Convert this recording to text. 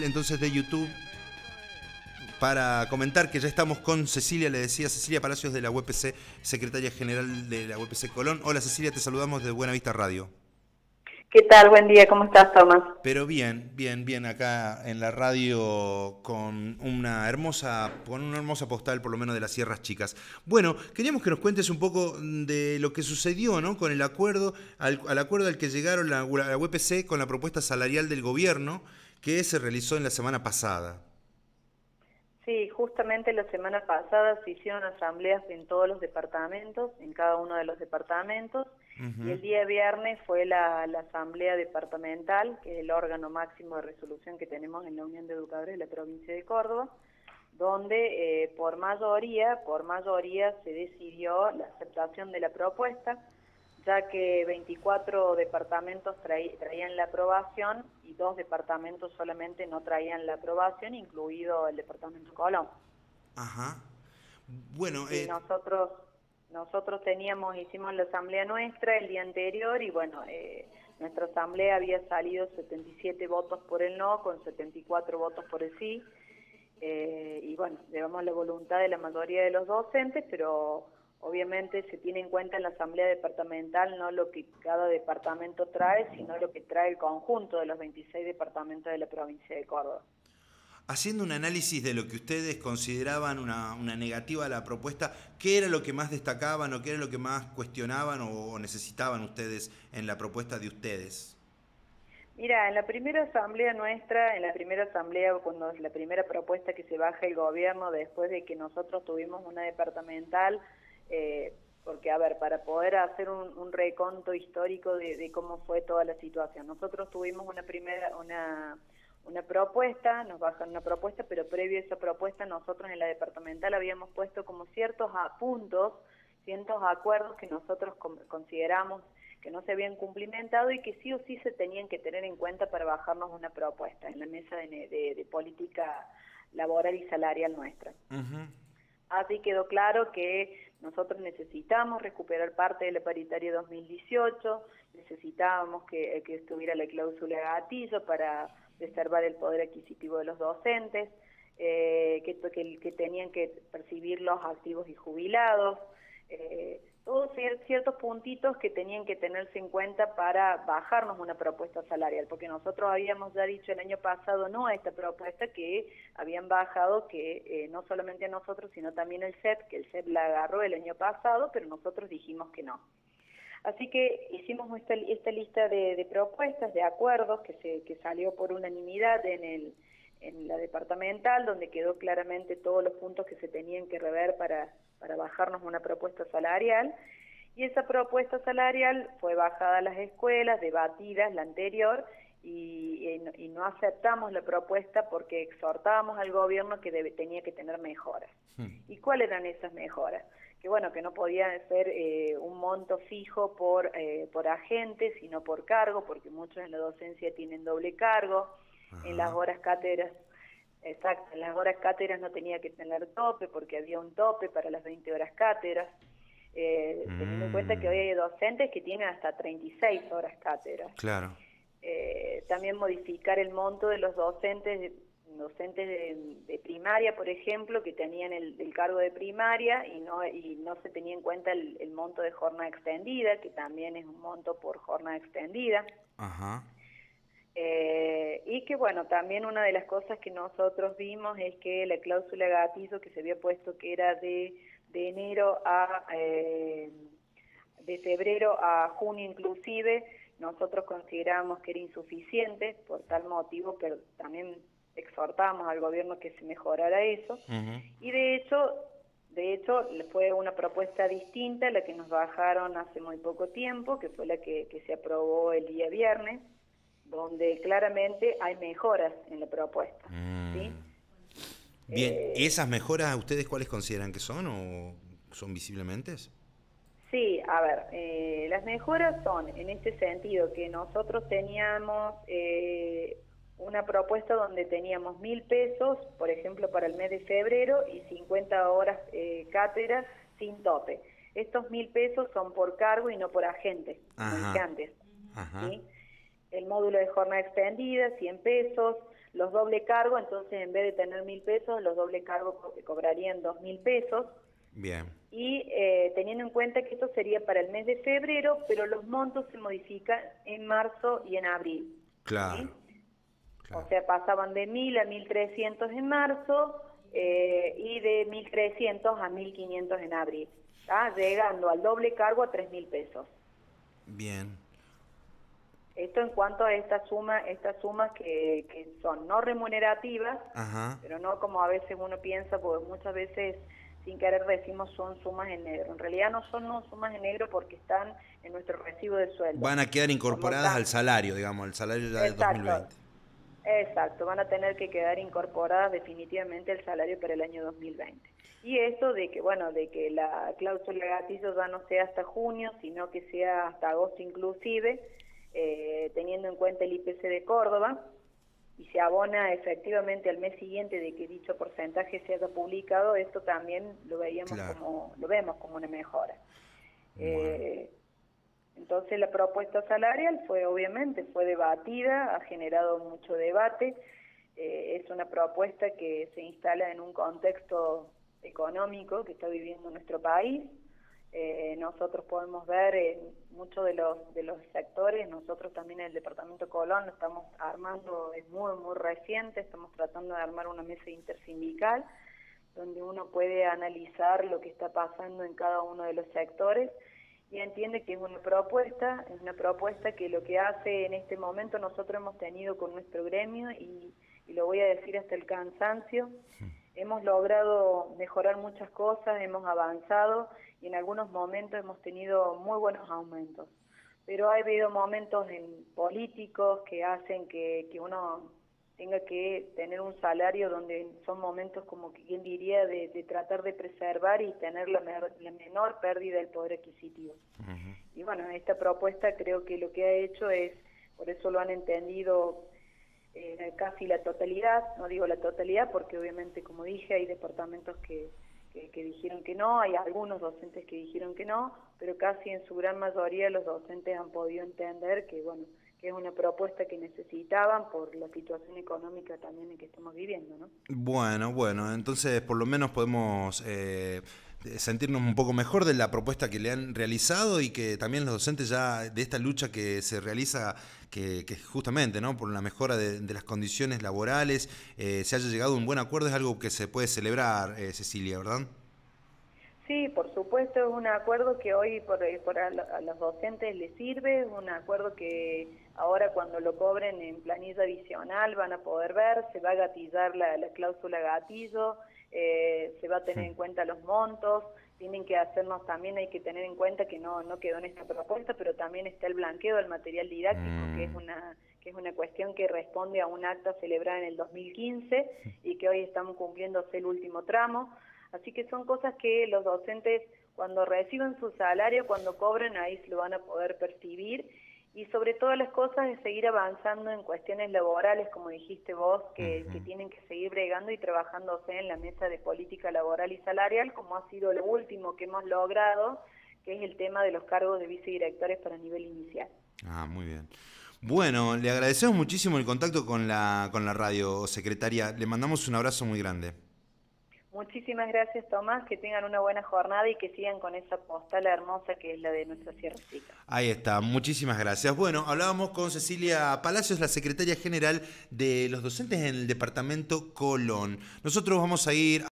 canal entonces de YouTube para comentar que ya estamos con Cecilia, le decía Cecilia Palacios de la UPC, secretaria general de la UPC Colón. Hola Cecilia, te saludamos de Buena Vista Radio. ¿Qué tal? Buen día, ¿cómo estás, Tomás? Pero bien, bien, bien, acá en la radio con una hermosa, con una hermosa postal, por lo menos de las Sierras Chicas. Bueno, queríamos que nos cuentes un poco de lo que sucedió, ¿no? Con el acuerdo, al, acuerdo al que llegaron la, la UPC con la propuesta salarial del gobierno que se realizó en la semana pasada. Sí, justamente la semana pasada se hicieron asambleas en todos los departamentos, en cada uno de los departamentos, y el día viernes fue la, asamblea departamental, que es el órgano máximo de resolución que tenemos en la Unión de Educadores de la provincia de Córdoba, donde eh, por mayoría, por mayoría se decidió la aceptación de la propuesta, ya que 24 departamentos traían la aprobación dos departamentos solamente no traían la aprobación, incluido el departamento Colón. Ajá. Bueno, eh... nosotros nosotros teníamos, hicimos la asamblea nuestra el día anterior y bueno, eh, nuestra asamblea había salido 77 votos por el no, con 74 votos por el sí. Eh, y bueno, llevamos la voluntad de la mayoría de los docentes, pero obviamente se tiene en cuenta en la asamblea departamental no lo que cada departamento trae, sino lo que trae el conjunto de los 26 departamentos de la provincia de Córdoba. Haciendo un análisis de lo que ustedes consideraban una, negativa a la propuesta, ¿qué era lo que más destacaban o qué era lo que más cuestionaban o necesitaban ustedes en la propuesta de ustedes? Mira, en la primera asamblea nuestra, en la primera asamblea, cuando es la primera propuesta que se baja el gobierno después de que nosotros tuvimos una departamental, eh, porque, a ver, para poder hacer un, reconto histórico de, cómo fue toda la situación. Nosotros tuvimos una primera, una, una propuesta, nos bajan una propuesta, pero previo a esa propuesta nosotros en la departamental habíamos puesto como ciertos puntos, ciertos acuerdos que nosotros consideramos que no se habían cumplimentado y que sí o sí se tenían que tener en cuenta para bajarnos una propuesta en la mesa de, política laboral y salarial nuestra. Así quedó claro que nosotros necesitamos recuperar parte de la paritaria 2018, necesitábamos que, estuviera la cláusula gatillo para preservar el poder adquisitivo de los docentes, eh, que, tenían que percibir los activos y jubilados, eh, todos ciertos puntitos que tenían que tenerse en cuenta para bajarnos una propuesta salarial, porque nosotros habíamos ya dicho el año pasado no a esta propuesta que habían bajado, que eh, no solamente a nosotros, sino también el CEP, que el CEP la agarró el año pasado, pero nosotros dijimos que no. Así que hicimos esta, esta lista de, propuestas, de acuerdos, que, se, que salió por unanimidad en, el, en la departamental, donde quedó claramente todos los puntos que se tenían que rever para para bajarnos una propuesta salarial y esa propuesta salarial fue bajada a las escuelas, debatida la anterior y, no aceptamos la propuesta porque exhortábamos al gobierno que tenía que tener mejoras. Hmm. ¿Y cuáles eran esas mejoras? Que bueno, que no podía ser eh, un monto fijo por, eh, por agente, sino por cargo, porque muchos en la docencia tienen doble cargo, en las horas cátedras Exacto, en las horas cátedras no tenía que tener tope porque había un tope para las 20 horas cátedras, eh, teniendo en cuenta que hoy hay docentes que tienen hasta 36 horas cátedras. Claro. Eh, también modificar el monto de los docentes docentes de, primaria, por ejemplo, que tenían el, cargo de primaria y no y no se tenía en cuenta el, el monto de jornada extendida, que también es un monto por jornada extendida. Ajá. Y que bueno, también una de las cosas que nosotros vimos es que la cláusula gatillo que se había puesto que era de, de enero a eh, de febrero a junio inclusive, nosotros consideramos que era insuficiente por tal motivo, pero también exhortamos al gobierno que se mejorara eso. Y de hecho, de hecho, fue una propuesta distinta la que nos bajaron hace muy poco tiempo, que fue la que, que se aprobó el día viernes, donde claramente hay mejoras en la propuesta. Mm. Bien, eh, ¿esas mejoras ustedes cuáles consideran que son o son visiblemente? Sí, a ver, eh, las mejoras son en este sentido que nosotros teníamos eh, una propuesta donde teníamos mil pesos, por ejemplo, para el mes de febrero y 50 horas cátedras sin tope. Estos mil pesos son por cargo y no por agente, como antes. ¿sí? El módulo de jornada extendida, 100 pesos, los doble cargo, entonces en vez de tener mil pesos, los doble cargo cobrarían dos mil pesos. Bien. Y eh, teniendo en cuenta que esto sería para el mes de febrero, pero los montos se modifican en marzo y en abril. Claro. O sea, pasaban de mil a mil trescientos en marzo eh, y de mil trescientos a mil quinientos en abril. Llegando al doble cargo a tres mil pesos. Bien. Esto en cuanto a esta suma, estas sumas que, que son no remunerativas, pero no como a veces uno piensa, porque muchas veces sin querer decimos son sumas en negro. En realidad no son no, sumas en negro porque están en nuestro recibo de sueldo. Van a quedar incorporadas al salario, digamos, al salario ya del 2020. Exacto, van a tener que quedar incorporadas definitivamente al salario para el año 2020. Y esto de que, bueno, de que la cláusula gatillo ya no sea hasta junio, sino que sea hasta agosto inclusive, eh, teniendo en cuenta el IPC de Córdoba, y se abona efectivamente al mes siguiente de que dicho porcentaje se haya publicado, esto también lo veíamos como, lo vemos como una mejora. Eh, entonces la propuesta salarial fue obviamente fue debatida, ha generado mucho debate, eh, es una propuesta que se instala en un contexto económico que está viviendo nuestro país, eh, nosotros podemos ver en muchos de los, de los sectores, nosotros también en el Departamento Colón lo estamos armando, es muy, muy reciente, estamos tratando de armar una mesa intersindical donde uno puede analizar lo que está pasando en cada uno de los sectores y entiende que es una propuesta, es una propuesta que lo que hace en este momento nosotros hemos tenido con nuestro gremio y, y lo voy a decir hasta el cansancio, hemos logrado mejorar muchas cosas, hemos avanzado y en algunos momentos hemos tenido muy buenos aumentos. Pero ha habido momentos en políticos que hacen que, que uno tenga que tener un salario donde son momentos como que quien diría de, tratar de preservar y tener la, menor pérdida del poder adquisitivo. Y bueno, esta propuesta creo que lo que ha hecho es, por eso lo han entendido eh, casi la totalidad, no digo la totalidad porque obviamente como dije hay departamentos que, que, dijeron que no, hay algunos docentes que dijeron que no, pero casi en su gran mayoría los docentes han podido entender que, bueno, que es una propuesta que necesitaban por la situación económica también en que estamos viviendo, ¿no? Bueno, bueno, entonces por lo menos podemos eh, sentirnos un poco mejor de la propuesta que le han realizado y que también los docentes ya de esta lucha que se realiza, que, justamente, ¿no? Por la mejora de, las condiciones laborales, eh, se haya llegado a un buen acuerdo, es algo que se puede celebrar, eh, Cecilia, ¿verdad? Sí, por supuesto, es un acuerdo que hoy por, eh, a, los docentes les sirve, es un acuerdo que ahora cuando lo cobren en planilla adicional van a poder ver, se va a gatillar la, cláusula gatillo, eh, se va a tener en cuenta los montos, tienen que hacernos también, hay que tener en cuenta que no, no quedó en esta propuesta, pero también está el blanqueo del material didáctico, que es mm. una que es una cuestión que responde a un acta celebrada en el 2015 y que hoy estamos cumpliéndose el último tramo. Así que son cosas que los docentes cuando reciben su salario, cuando cobren, ahí se lo van a poder percibir. Y sobre todas las cosas es seguir avanzando en cuestiones laborales, como dijiste vos, que, tienen que seguir bregando y trabajándose en la mesa de política laboral y salarial, como ha sido lo último que hemos logrado, que es el tema de los cargos de vicedirectores para nivel inicial. Ah, muy bien. Bueno, le agradecemos muchísimo el contacto con la, con la radio, secretaria. Le mandamos un abrazo muy grande. Muchísimas gracias, Tomás. Que tengan una buena jornada y que sigan con esa postal hermosa que es la de nuestra Sierra Chica. Ahí está, muchísimas gracias. Bueno, hablábamos con Cecilia Palacios, la secretaria general de los docentes en el departamento Colón. Nosotros vamos a ir